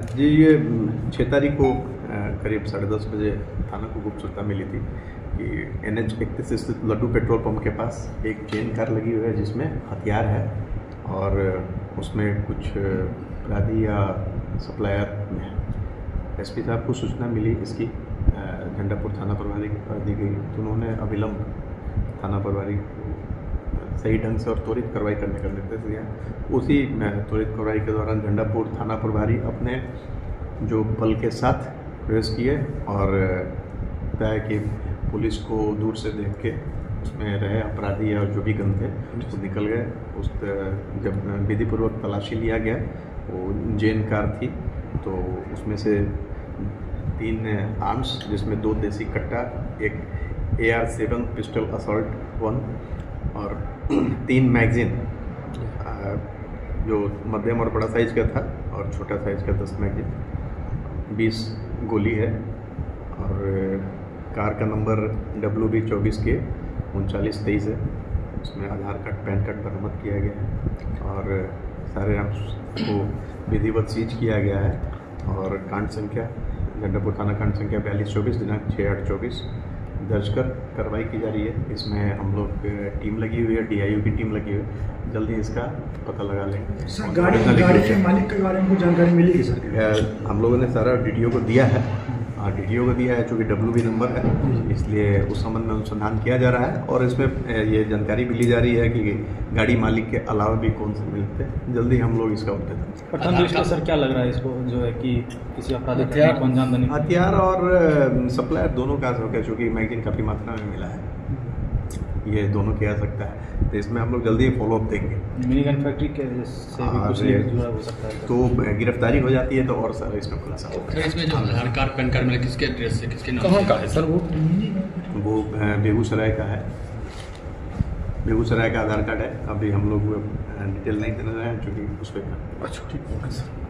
जी, ये छः तारीख को करीब साढ़े दस बजे थाना को गुप्त सूचना मिली थी कि एन एच इकतीस स्थित लड्डू पेट्रोल पंप के पास एक चेन कार लगी हुई है जिसमें हथियार है और उसमें कुछ अपराधी या सप्लायर एसपी साहब को सूचना मिली इसकी झंडापुर थाना प्रभारी दी गई। तो उन्होंने अविलंब थाना प्रभारी सही ढंग से और त्वरित कार्रवाई करने का निर्देश दिया। उसी त्वरित कार्रवाई के दौरान झंडापुर थाना प्रभारी अपने जो बल के साथ प्रवेश किए और बताया कि पुलिस को दूर से देख के उसमें रहे अपराधी और जो भी गन थे, वो निकल गए। उस, जब विधिपूर्वक तलाशी लिया गया, वो जेन कार थी तो उसमें से तीन आर्म्स, जिसमें दो देसी कट्टा, एक A R seven pistol assault one और तीन मैगजीन जो मध्यम और बड़ा साइज़ का था और छोटा साइज़ का दस मैगजीन। बीस गोली है और कार का नंबर डब्ल्यू बी चौबीस के उनचालीस तेईस है। उसमें आधार कार्ड पैन कार्ड बरामद किया गया है और सारे आर्म्स को विधिवत सीज किया गया है। और कांड संख्या झंडापुर थाना कांड संख्या बयालीस चौबीस दिनांक छः आठ चौबीस दर्ज कर कार्रवाई की जा रही है। इसमें हम लोग टीम लगी हुई है डीआईयू की टीम लगी हुई है। जल्दी इसका पता लगा लेंगे सर गाड़ी गाड़ी के मालिक के बारे में कुछ जानकारी मिली है सर? हम लोगों ने सारा डी को दिया है। हाँ डी को दिया है चूँकि डब्ल्यू बी नंबर है इसलिए उस संबंध में अनुसंधान किया जा रहा है और इसमें ये जानकारी भी ली जा रही है कि गाड़ी मालिक के अलावा भी कौन से मिलते हैं। जल्दी हम लोग इसका उत्तर प्रथम दृष्टि सर क्या लग रहा है इसको जो है कि किसी अपराध हथियार को अंजाम देने हथियार और सप्लायर दोनों का चूँकि मैगजीन काफ़ी मात्रा में मिला है। ये दोनों किया जा सकता है। तो इसमें हम लोग जल्दी फॉलोअप देंगे। मिनी गन फैक्ट्री के से भी कुछ जुड़ा हो सकता है। तो गिरफ्तारी हो जाती है तो और सारा इसमें खुलासा होगा। इसमें जो आधार कार्ड पैन कार्ड मिला किसके एड्रेस से किसके नाम कहाँ का है सर वो? वो बेगूसराय का है। बेगूसराय का आधार कार्ड है। अभी हम लोग डिटेल नहीं देना रहे हैं चूँकि उस पर अच्छा ठीक है सर।